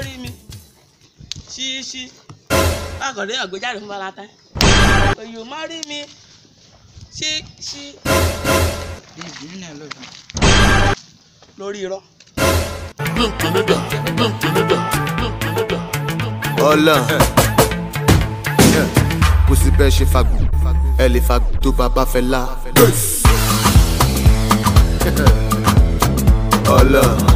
lórí mi ṣíṣí bákọ̀dé ọ̀gbẹ́jáde fún balata òyò mọ́ rí mi ṣíṣí. lórí irọ́. ọlọ kò sí bẹ́ẹ̀ ṣe fagbọ́n ẹ lè fagbọ́n tó bàbá fẹ́ la. ọlọ.